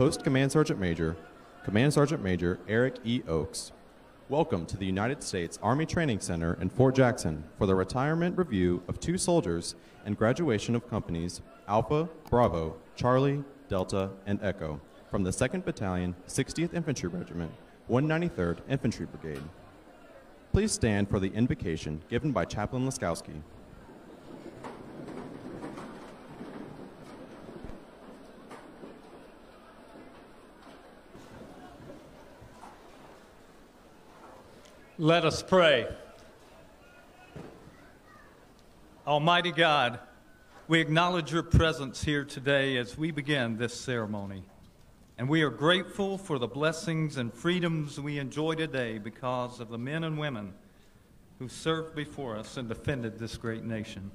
Post Command Sergeant Major, Command Sergeant Major Eric E. Oakes. Welcome to the United States Army Training Center in Fort Jackson for the retirement review of two soldiers and graduation of companies Alpha, Bravo, Charlie, Delta, and Echo from the 2nd Battalion, 60th Infantry Regiment, 193rd Infantry Brigade. Please stand for the invocation given by Chaplain Laskowski. Let us pray. Almighty God, we acknowledge your presence here today as we begin this ceremony. And we are grateful for the blessings and freedoms we enjoy today because of the men and women who served before us and defended this great nation.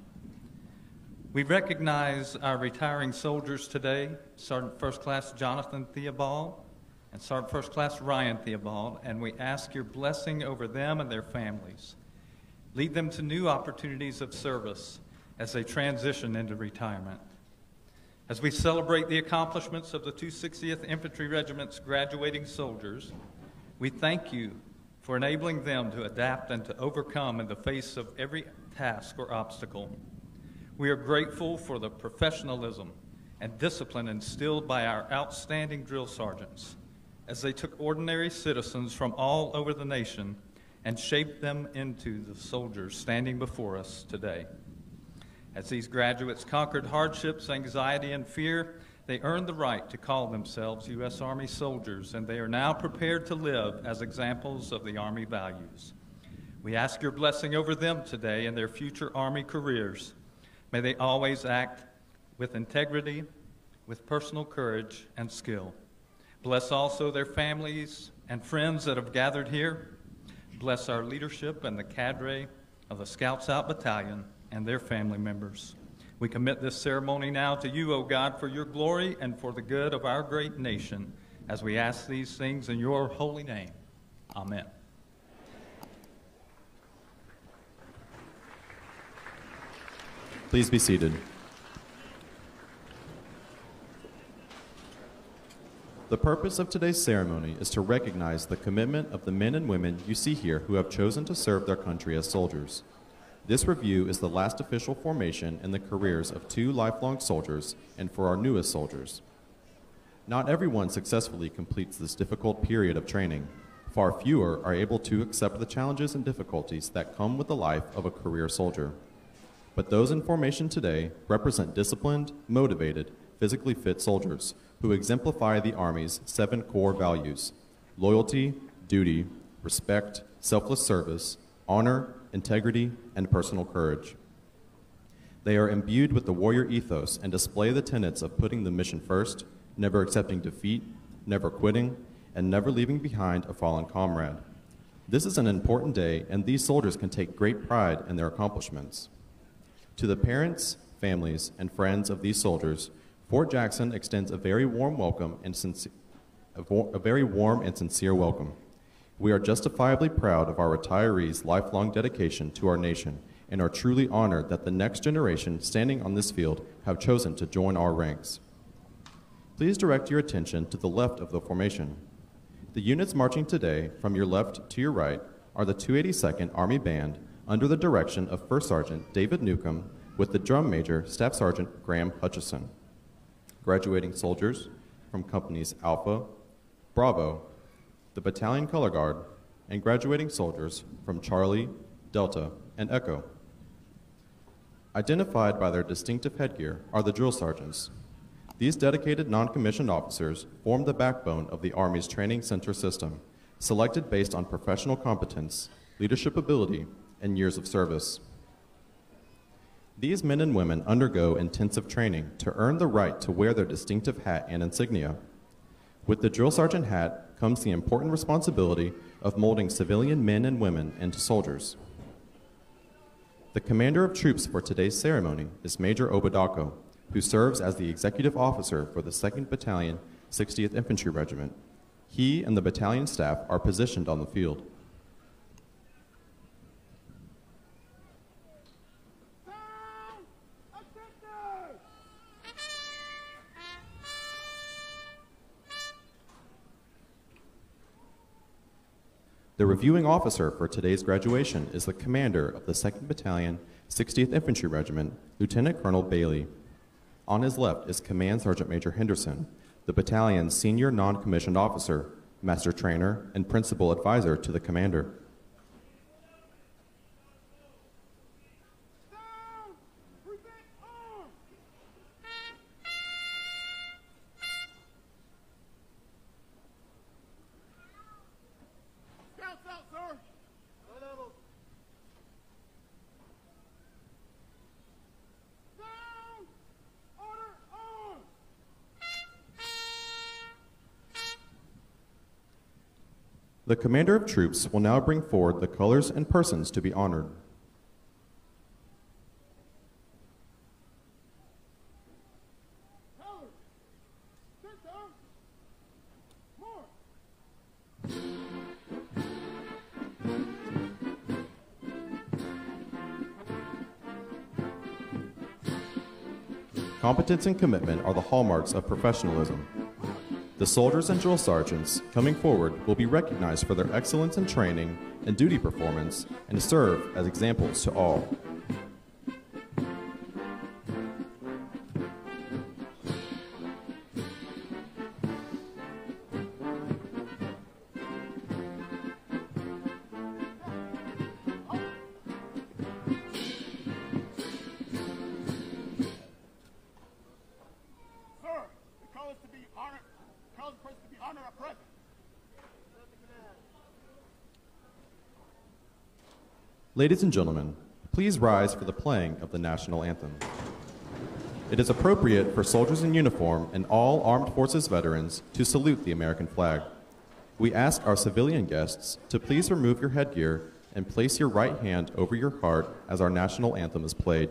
We recognize our retiring soldiers today, Sergeant First Class Jonathan Theobald, and Sergeant First Class Ryan Theobald, and we ask your blessing over them and their families. Lead them to new opportunities of service as they transition into retirement. As we celebrate the accomplishments of the 260th Infantry Regiment's graduating soldiers, we thank you for enabling them to adapt and to overcome in the face of every task or obstacle. We are grateful for the professionalism and discipline instilled by our outstanding drill sergeants as they took ordinary citizens from all over the nation and shaped them into the soldiers standing before us today. As these graduates conquered hardships, anxiety, and fear, they earned the right to call themselves U.S. Army soldiers, and they are now prepared to live as examples of the Army values. We ask your blessing over them today and their future Army careers. May they always act with integrity, with personal courage and skill. Bless also their families and friends that have gathered here. Bless our leadership and the cadre of the Scouts Out Battalion and their family members. We commit this ceremony now to you, O God, for your glory and for the good of our great nation, as we ask these things in your holy name. Amen. Please be seated. The purpose of today's ceremony is to recognize the commitment of the men and women you see here who have chosen to serve their country as soldiers. This review is the last official formation in the careers of two lifelong soldiers and for our newest soldiers. Not everyone successfully completes this difficult period of training. Far fewer are able to accept the challenges and difficulties that come with the life of a career soldier. But those in formation today represent disciplined, motivated, physically fit soldiers who exemplify the Army's seven core values loyalty, duty, respect, selfless service, honor, integrity, and personal courage. They are imbued with the warrior ethos and display the tenets of putting the mission first, never accepting defeat, never quitting, and never leaving behind a fallen comrade. This is an important day, and these soldiers can take great pride in their accomplishments. To the parents, families, and friends of these soldiers, Fort Jackson extends a very warm welcome and sincere, a, a very warm and sincere welcome. We are justifiably proud of our retirees' lifelong dedication to our nation and are truly honored that the next generation standing on this field have chosen to join our ranks. Please direct your attention to the left of the formation. The units marching today from your left to your right are the 282nd Army Band under the direction of First Sergeant David Newcomb with the drum major Staff Sergeant Graham Hutchison graduating soldiers from companies Alpha, Bravo, the Battalion Color Guard, and graduating soldiers from Charlie, Delta, and Echo. Identified by their distinctive headgear are the drill sergeants. These dedicated non-commissioned officers form the backbone of the Army's training center system, selected based on professional competence, leadership ability, and years of service. These men and women undergo intensive training to earn the right to wear their distinctive hat and insignia. With the drill sergeant hat comes the important responsibility of molding civilian men and women into soldiers. The commander of troops for today's ceremony is Major Obadako, who serves as the executive officer for the 2nd Battalion, 60th Infantry Regiment. He and the battalion staff are positioned on the field. The reviewing officer for today's graduation is the commander of the 2nd Battalion, 60th Infantry Regiment, Lieutenant Colonel Bailey. On his left is Command Sergeant Major Henderson, the battalion's senior non commissioned officer, master trainer, and principal advisor to the commander. The commander of troops will now bring forward the colors and persons to be honored. Competence and commitment are the hallmarks of professionalism. The soldiers and drill sergeants coming forward will be recognized for their excellence in training and duty performance and serve as examples to all. Ladies and gentlemen, please rise for the playing of the national anthem. It is appropriate for soldiers in uniform and all armed forces veterans to salute the American flag. We ask our civilian guests to please remove your headgear and place your right hand over your heart as our national anthem is played.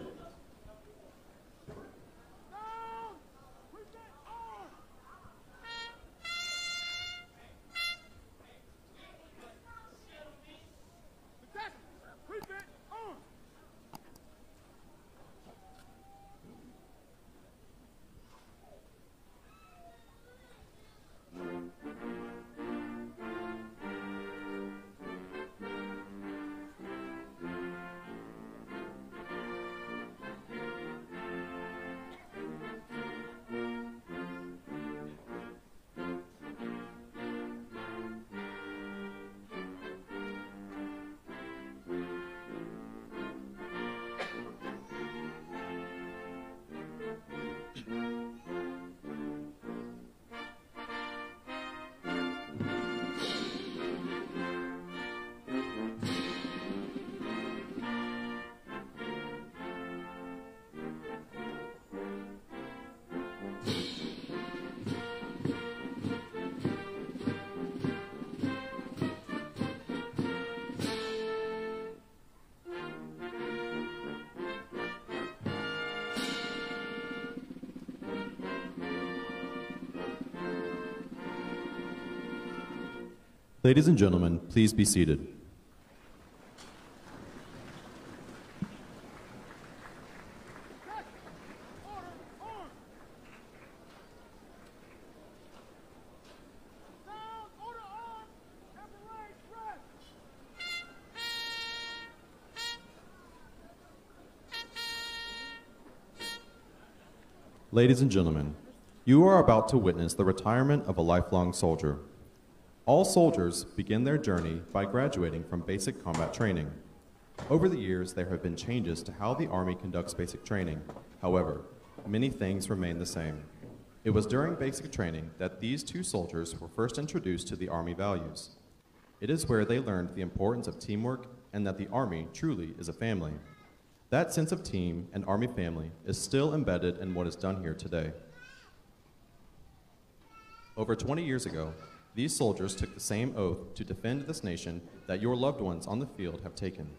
Ladies and gentlemen, please be seated. Ladies and gentlemen, you are about to witness the retirement of a lifelong soldier. All soldiers begin their journey by graduating from basic combat training. Over the years, there have been changes to how the Army conducts basic training. However, many things remain the same. It was during basic training that these two soldiers were first introduced to the Army values. It is where they learned the importance of teamwork and that the Army truly is a family. That sense of team and Army family is still embedded in what is done here today. Over 20 years ago, these soldiers took the same oath to defend this nation that your loved ones on the field have taken.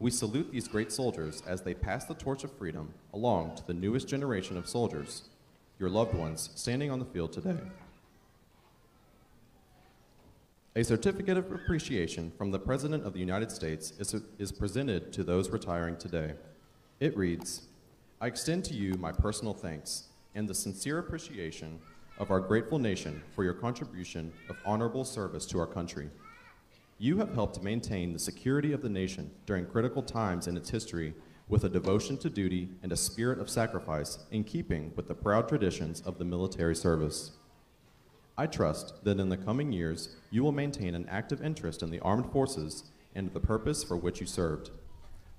We salute these great soldiers as they pass the torch of freedom along to the newest generation of soldiers, your loved ones standing on the field today. A certificate of appreciation from the President of the United States is, is presented to those retiring today. It reads I extend to you my personal thanks and the sincere appreciation of our grateful nation for your contribution of honorable service to our country. You have helped maintain the security of the nation during critical times in its history with a devotion to duty and a spirit of sacrifice in keeping with the proud traditions of the military service. I trust that in the coming years you will maintain an active interest in the armed forces and the purpose for which you served.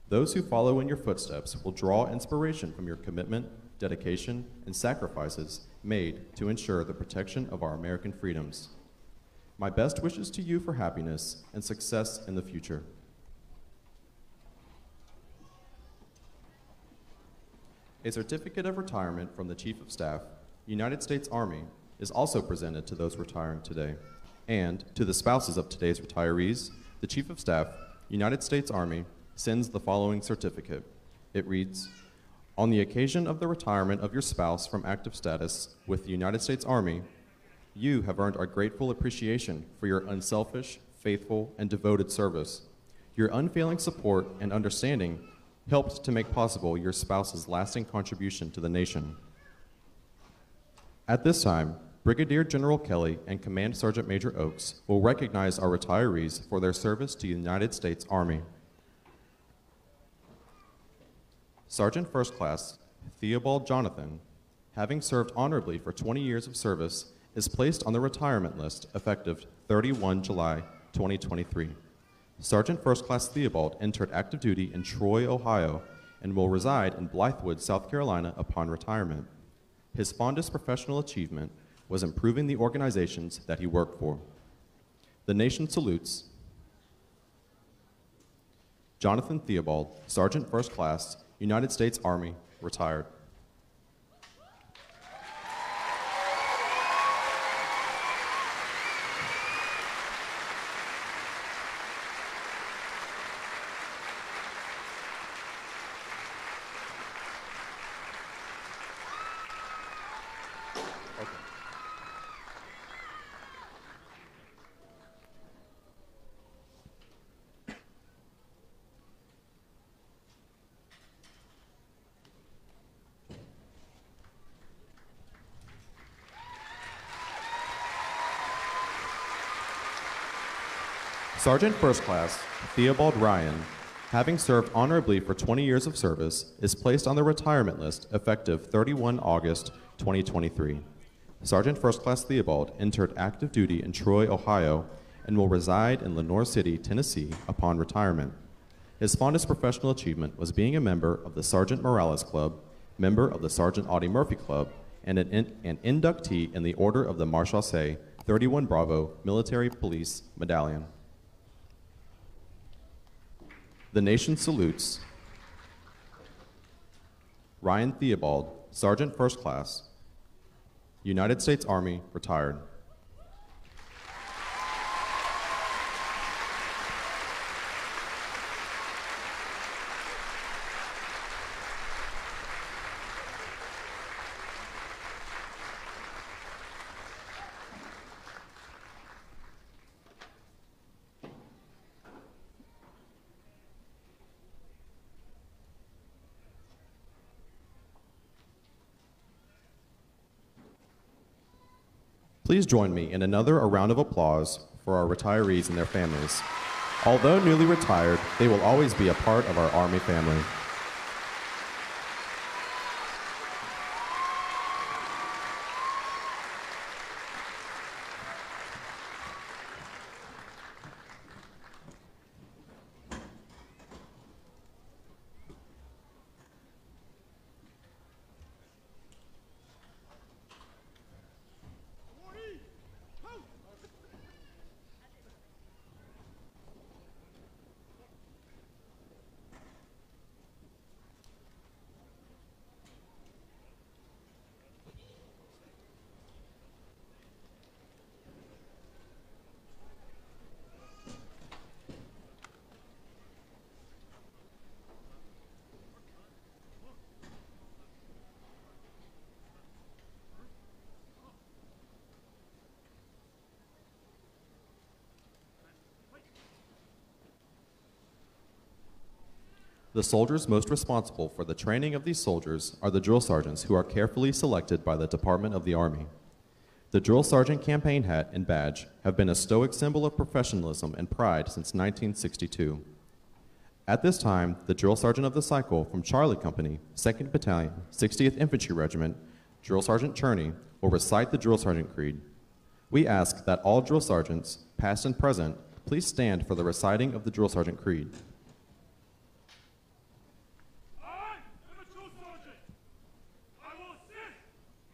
Those who follow in your footsteps will draw inspiration from your commitment, dedication, and sacrifices made to ensure the protection of our American freedoms. My best wishes to you for happiness and success in the future. A certificate of retirement from the Chief of Staff, United States Army, is also presented to those retiring today. And to the spouses of today's retirees, the Chief of Staff, United States Army, sends the following certificate. It reads On the occasion of the retirement of your spouse from active status with the United States Army, you have earned our grateful appreciation for your unselfish, faithful, and devoted service. Your unfailing support and understanding helped to make possible your spouse's lasting contribution to the nation. At this time, Brigadier General Kelly and Command Sergeant Major Oakes will recognize our retirees for their service to the United States Army. Sergeant First Class Theobald Jonathan, having served honorably for 20 years of service, is placed on the retirement list effective 31 July 2023. Sergeant First Class Theobald entered active duty in Troy, Ohio, and will reside in Blythewood, South Carolina upon retirement. His fondest professional achievement was improving the organizations that he worked for. The nation salutes Jonathan Theobald, Sergeant First Class, United States Army, retired. Sergeant First Class Theobald Ryan, having served honorably for 20 years of service, is placed on the retirement list effective 31 August 2023. Sergeant First Class Theobald entered active duty in Troy, Ohio, and will reside in Lenoir City, Tennessee upon retirement. His fondest professional achievement was being a member of the Sergeant Morales Club, member of the Sergeant Audie Murphy Club, and an, in- an inductee in the Order of the Marechaussee 31 Bravo Military Police Medallion. The nation salutes Ryan Theobald, Sergeant First Class, United States Army, retired. Please join me in another round of applause for our retirees and their families. Although newly retired, they will always be a part of our Army family. The soldiers most responsible for the training of these soldiers are the drill sergeants who are carefully selected by the Department of the Army. The drill sergeant campaign hat and badge have been a stoic symbol of professionalism and pride since 1962. At this time, the drill sergeant of the cycle from Charlie Company, 2nd Battalion, 60th Infantry Regiment, Drill Sergeant Cherney, will recite the drill sergeant creed. We ask that all drill sergeants, past and present, please stand for the reciting of the drill sergeant creed. I am a drill sergeant. I will assist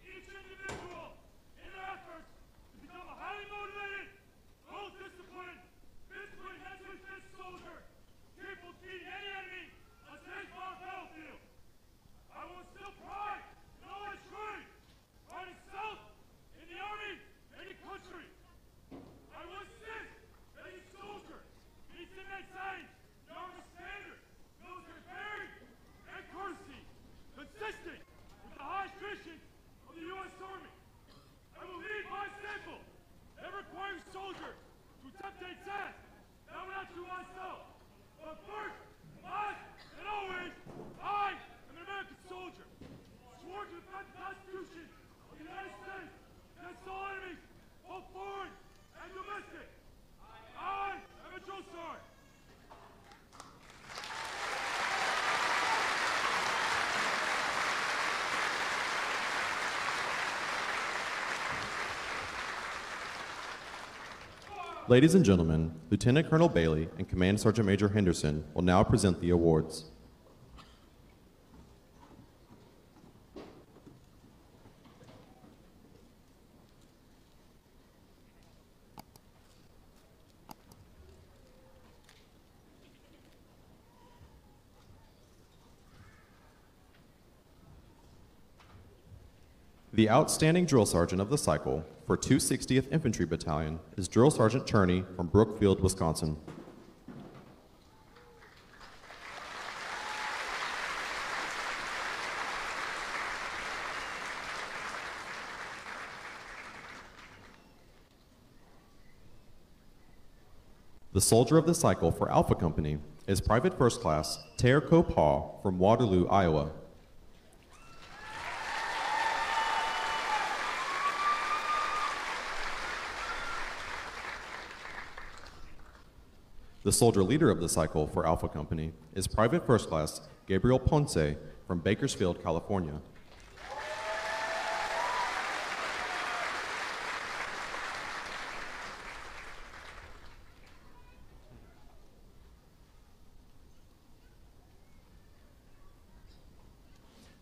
each individual in their efforts to become a highly motivated, well-disciplined, physically and mentally fit soldier, capable of defeating any enemy on today's modern battlefield. I will instill pride in all I train, pride in self, in the army, and in country. I will insist that each soldier meets inmate science, the army standard, military pairing, and courtesy, consistent with the high traditions of the U.S. Army. I will lead by example, never requiring soldier to attempt a task that I will not do myself. But first, last, and always, I am an American soldier, sworn to defend the Constitution of the United States against all enemies, both foreign and domestic. I am a drill sergeant. Ladies and gentlemen, Lieutenant Colonel Bailey and Command Sergeant Major Henderson will now present the awards. Outstanding drill sergeant of the cycle for 260th Infantry Battalion is Drill Sergeant Cherney from Brookfield, Wisconsin. The soldier of the cycle for Alpha Company is Private First Class Tare Copaw from Waterloo, Iowa. The soldier leader of the cycle for Alpha Company is Private First Class Gabriel Ponce from Bakersfield, California.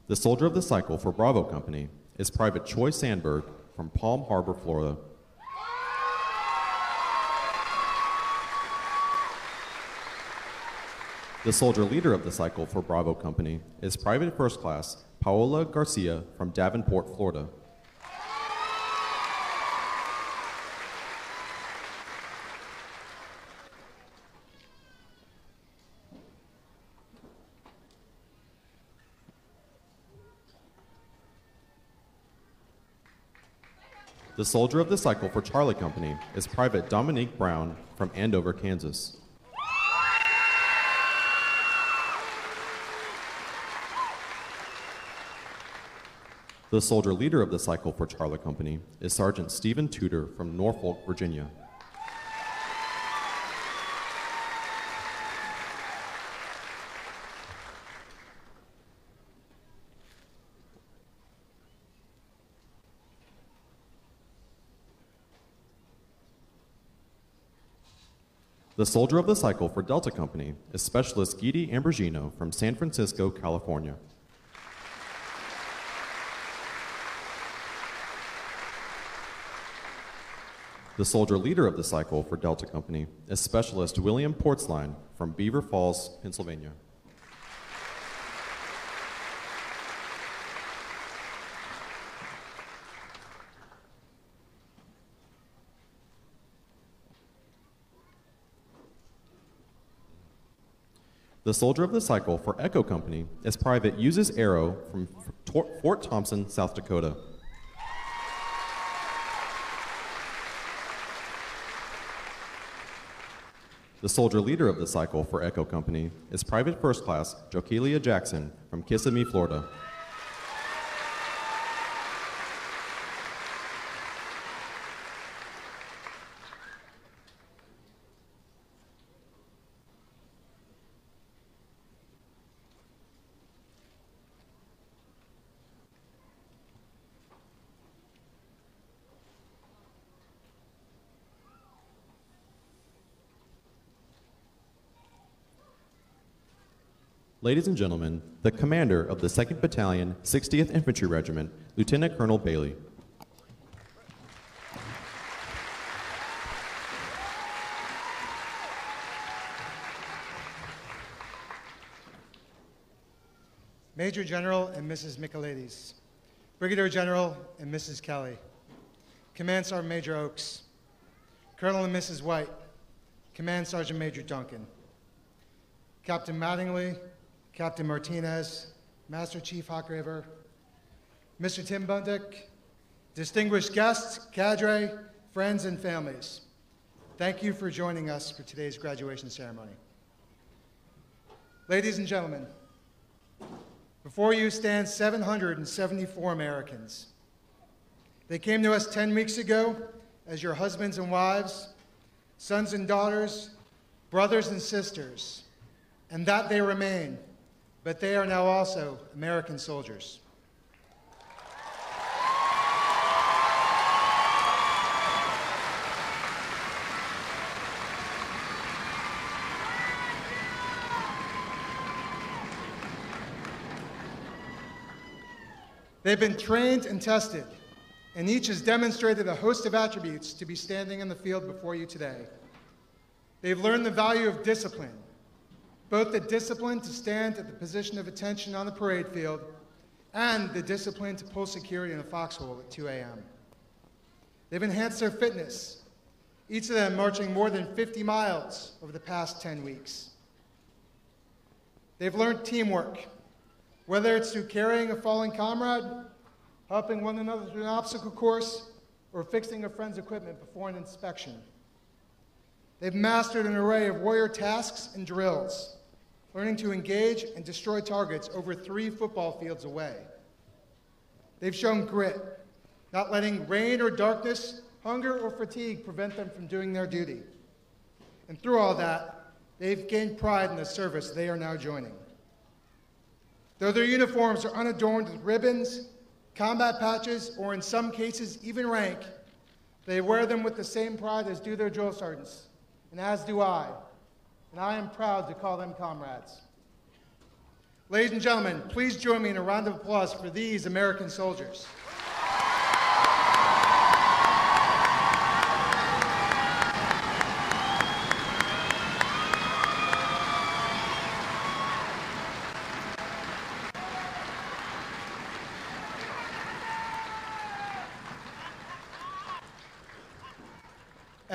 The soldier of the cycle for Bravo Company is Private Troy Sandberg from Palm Harbor, Florida. The soldier leader of the cycle for Bravo Company is Private First Class Paola Garcia from Davenport, Florida. The soldier of the cycle for Charlie Company is Private Dominique Brown from Andover, Kansas. The soldier leader of the cycle for Charlie Company is Sergeant Stephen Tudor from Norfolk, Virginia. The soldier of the cycle for Delta Company is Specialist Guidi Ambrogino from San Francisco, California. The soldier leader of the cycle for Delta Company is Specialist William Portsline from Beaver Falls, Pennsylvania. The soldier of the cycle for Echo Company is Private Uses Arrow from Fort Thompson, South Dakota. The soldier leader of the cycle for Echo Company is Private First Class Jokelia Jackson from Kissimmee, Florida. Ladies and gentlemen, the commander of the 2nd Battalion, 60th Infantry Regiment, Lieutenant Colonel Bailey. Major General and Mrs. Michaelides, Brigadier General and Mrs. Kelly, Command Sergeant Major Oakes, Colonel and Mrs. White, Command Sergeant Major Duncan, Captain Mattingly, Captain Martinez, Master Chief Hawkraver, Mr. Tim Bundick, distinguished guests, cadre, friends, and families. Thank you for joining us for today's graduation ceremony. Ladies and gentlemen, before you stand 774 Americans. They came to us 10 weeks ago as your husbands and wives, sons and daughters, brothers and sisters, and that they remain, but they are now also American soldiers. They've been trained and tested, and each has demonstrated a host of attributes to be standing in the field before you today. They've learned the value of discipline, both the discipline to stand at the position of attention on the parade field and the discipline to pull security in a foxhole at 2 a.m. They've enhanced their fitness, each of them marching more than 50 miles over the past 10 weeks. They've learned teamwork, whether it's through carrying a fallen comrade, helping one another through an obstacle course, or fixing a friend's equipment before an inspection. They've mastered an array of warrior tasks and drills, learning to engage and destroy targets over three football fields away. They've shown grit, not letting rain or darkness, hunger or fatigue prevent them from doing their duty. And through all that, they've gained pride in the service they are now joining. Though their uniforms are unadorned with ribbons, combat patches, or in some cases even rank, they wear them with the same pride as do their drill sergeants, and as do I. And I am proud to call them comrades. Ladies and gentlemen, please join me in a round of applause for these American soldiers.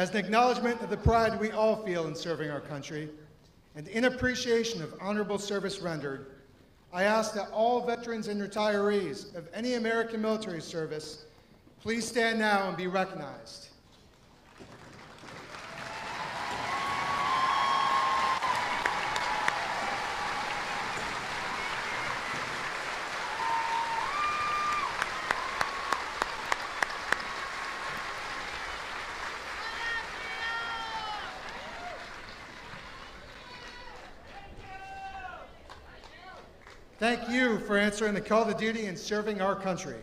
As an acknowledgement of the pride we all feel in serving our country, and in appreciation of honorable service rendered, I ask that all veterans and retirees of any American military service please stand now and be recognized. Thank you for answering the call to duty and serving our country.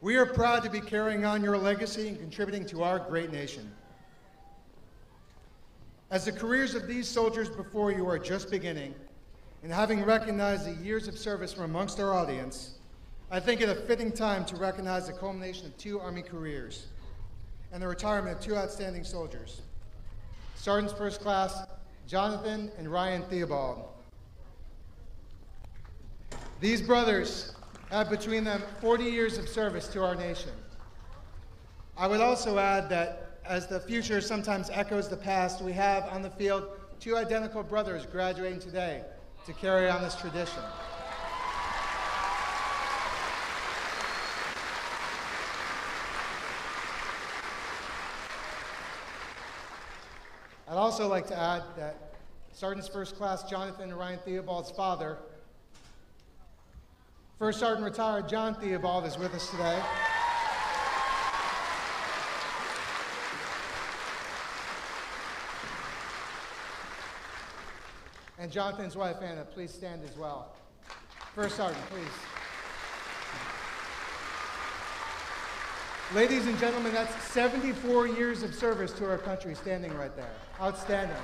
We are proud to be carrying on your legacy and contributing to our great nation. As the careers of these soldiers before you are just beginning, and having recognized the years of service from amongst our audience, I think it a fitting time to recognize the culmination of two Army careers and the retirement of two outstanding soldiers Sergeants First Class Jonathan and Ryan Theobald. These brothers have between them 40 years of service to our nation. I would also add that as the future sometimes echoes the past, we have on the field two identical brothers graduating today to carry on this tradition. I'd also like to add that Sergeant's First Class Jonathan Ryan Theobald's father First Sergeant Retired John Theobald is with us today. And Jonathan's wife, Anna, please stand as well. First Sergeant, please. Ladies and gentlemen, that's 74 years of service to our country standing right there. Outstanding.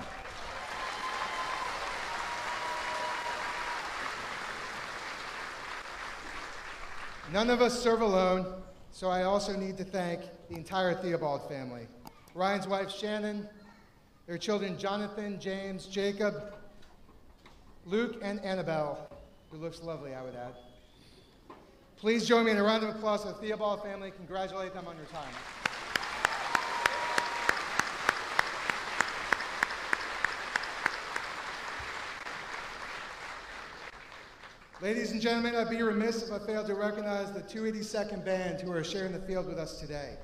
None of us serve alone, so I also need to thank the entire Theobald family. Ryan's wife Shannon, their children Jonathan, James, Jacob, Luke, and Annabelle, who looks lovely, I would add. Please join me in a round of applause for the Theobald family. Congratulate them on your time. Ladies and gentlemen, I'd be remiss if I failed to recognize the 282nd Band who are sharing the field with us today.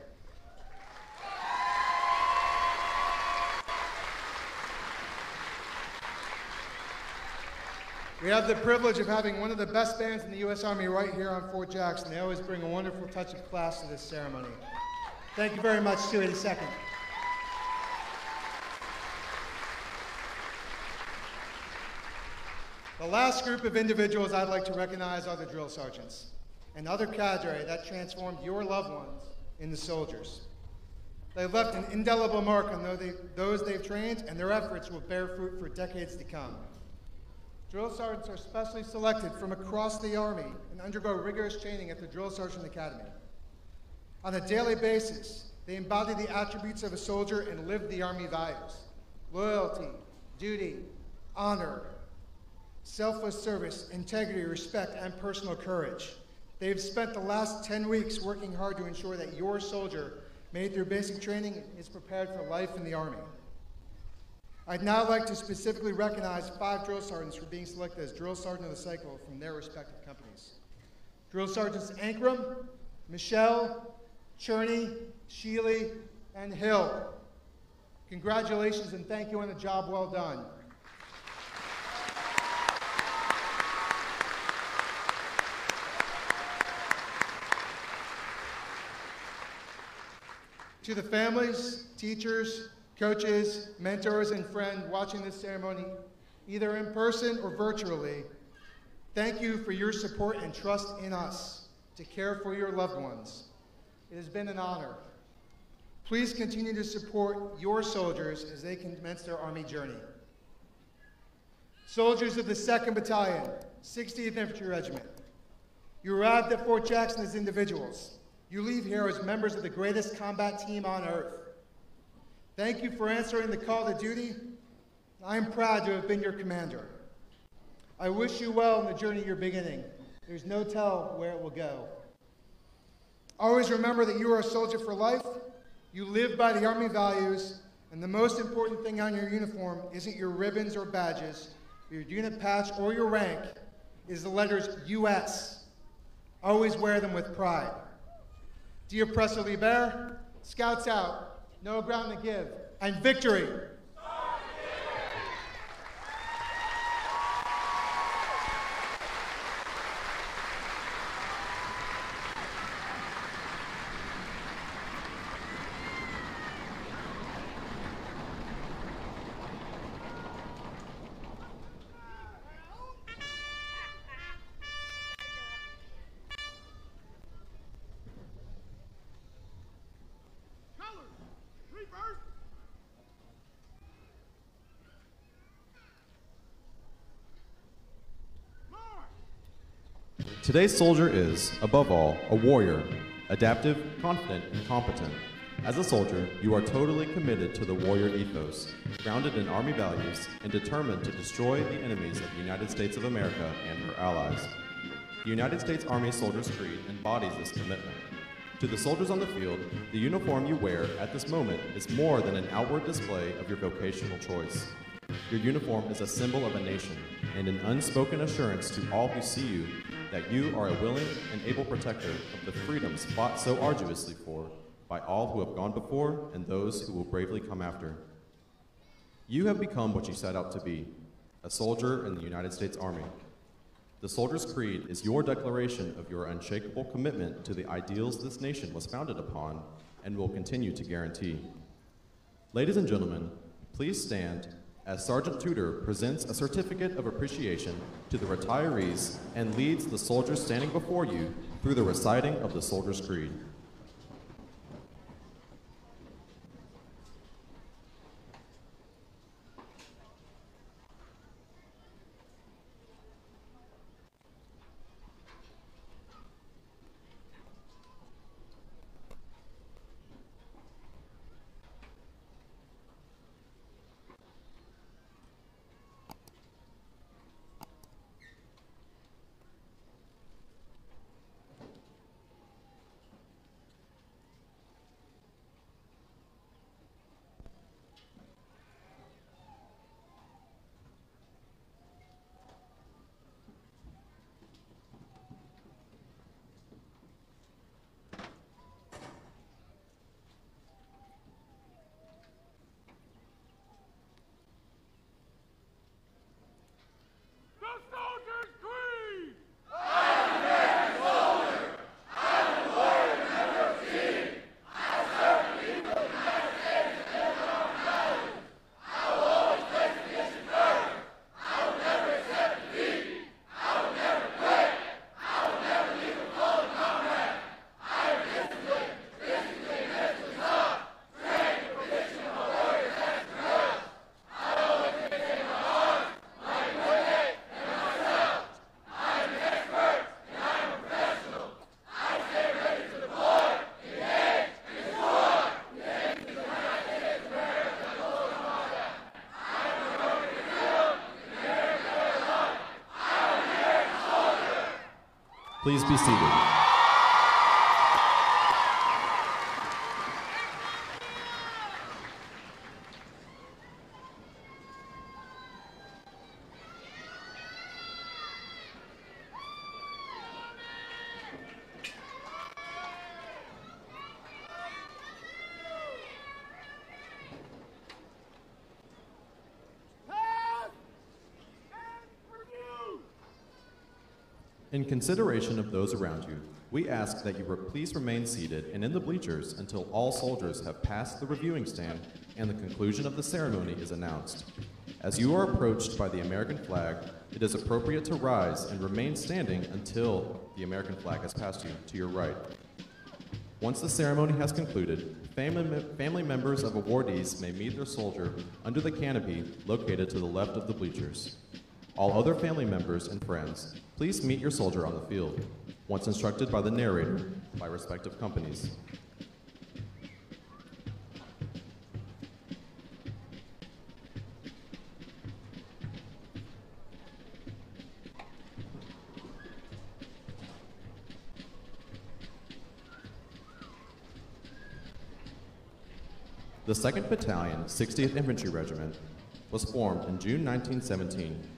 We have the privilege of having one of the best bands in the U.S. Army right here on Fort Jackson. They always bring a wonderful touch of class to this ceremony. Thank you very much, 282nd. The last group of individuals I'd like to recognize are the drill sergeants and other cadre that transformed your loved ones into soldiers. They left an indelible mark on those they've trained, and their efforts will bear fruit for decades to come. Drill sergeants are specially selected from across the Army and undergo rigorous training at the Drill Sergeant Academy. On a daily basis, they embody the attributes of a soldier and live the Army values loyalty, duty, honor, selfless service, integrity, respect, and personal courage. They've spent the last 10 weeks working hard to ensure that your soldier made through basic training is prepared for life in the Army. I'd now like to specifically recognize five drill sergeants for being selected as Drill Sergeant of the Cycle from their respective companies. Drill Sergeants Ankrum, Michelle, Cherney, Sheely, and Hill. Congratulations and thank you on a job well done. To the families, teachers, coaches, mentors, and friends watching this ceremony, either in person or virtually, thank you for your support and trust in us to care for your loved ones. It has been an honor. Please continue to support your soldiers as they commence their Army journey. Soldiers of the 2nd Battalion, 60th Infantry Regiment, you arrived at Fort Jackson as individuals. You leave here as members of the greatest combat team on earth. Thank you for answering the call to duty. I am proud to have been your commander. I wish you well in the journey you're beginning. There's no tell where it will go. Always remember that you are a soldier for life. You live by the Army values, and the most important thing on your uniform isn't your ribbons or badges, your unit patch, or your rank, is the letters US. Always wear them with pride. Dear Presser Liber, Scouts out. No ground to give, and victory. Today's soldier is, above all, a warrior, adaptive, confident, and competent. As a soldier, you are totally committed to the warrior ethos, grounded in Army values, and determined to destroy the enemies of the United States of America and her allies. The United States Army Soldier's Creed embodies this commitment. To the soldiers on the field, the uniform you wear at this moment is more than an outward display of your vocational choice. Your uniform is a symbol of a nation and an unspoken assurance to all who see you that you are a willing and able protector of the freedoms fought so arduously for by all who have gone before and those who will bravely come after. You have become what you set out to be, a soldier in the United States Army. The Soldier's Creed is your declaration of your unshakable commitment to the ideals this nation was founded upon and will continue to guarantee. Ladies and gentlemen, please stand as Sergeant Tudor presents a certificate of appreciation to the retirees and leads the soldiers standing before you through the reciting of the Soldier's Creed. Please be seated. In consideration of those around you, we ask that you please remain seated and in the bleachers until all soldiers have passed the reviewing stand and the conclusion of the ceremony is announced. As you are approached by the American flag, it is appropriate to rise and remain standing until the American flag has passed you to your right. Once the ceremony has concluded, family, family members of awardees may meet their soldier under the canopy located to the left of the bleachers. All other family members and friends, please meet your soldier on the field, once instructed by the narrator by respective companies. The 2nd Battalion, 60th Infantry Regiment, was formed in June 1917.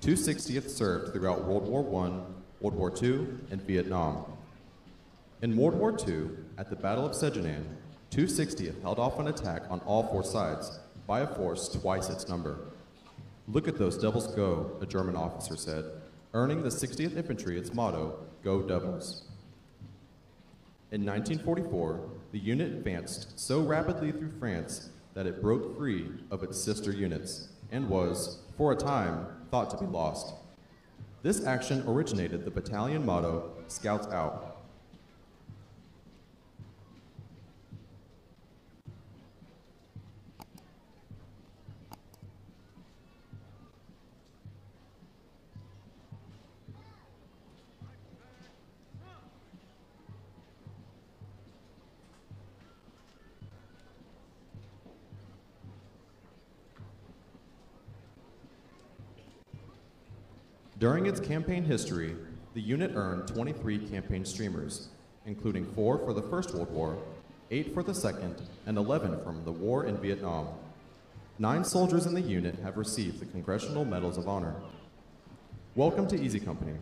260th served throughout World War I, World War II, and Vietnam. In World War II, at the Battle of Sedjenane, 260th held off an attack on all four sides by a force twice its number. Look at those devils go, a German officer said, earning the 60th Infantry its motto, Go Devils. In 1944, the unit advanced so rapidly through France that it broke free of its sister units and was, for a time, thought to be lost. This action originated the battalion motto, Scouts Out. During its campaign history, the unit earned 23 campaign streamers, including four for the First World War, eight for the Second, and 11 from the war in Vietnam. Nine soldiers in the unit have received the Congressional Medals of Honor. Welcome to Easy Company.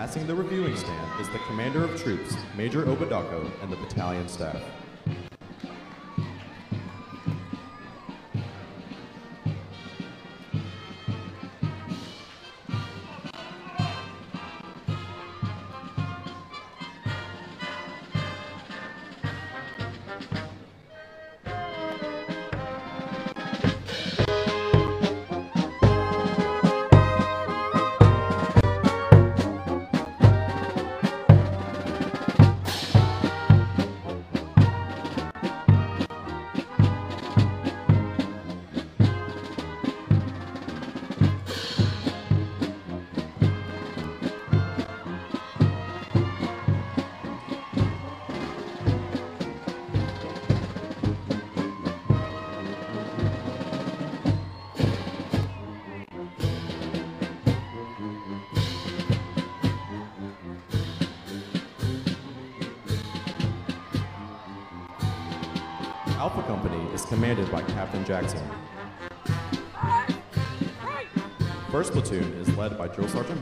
Passing the reviewing stand is the commander of troops, Major Obadako, and the battalion staff. Jackson. First platoon is led by Drill Sergeant